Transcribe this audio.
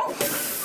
Oh!